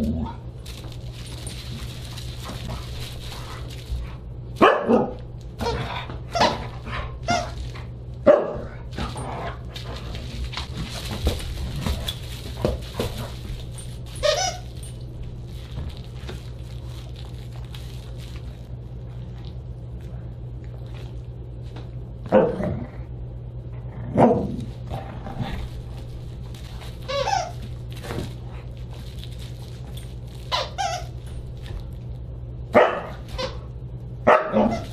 Ugh. Oh.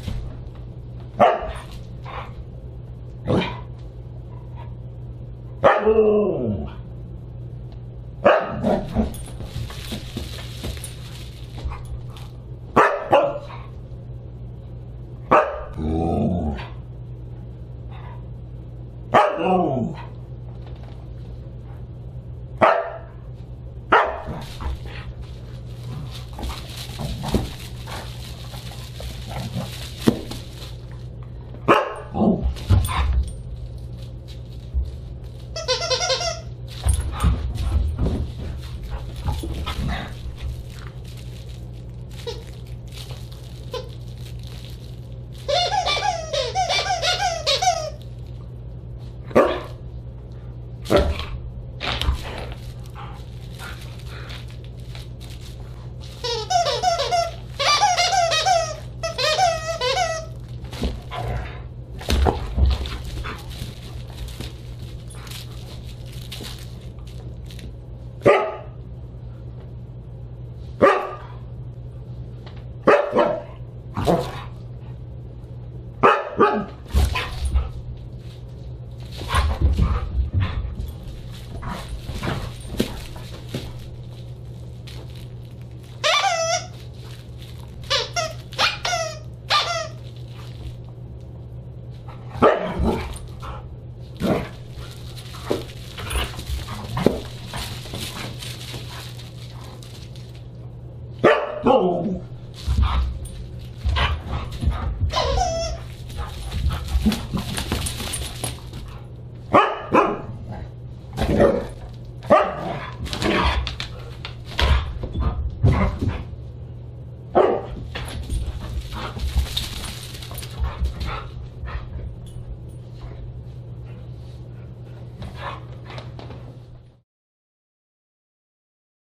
Bom,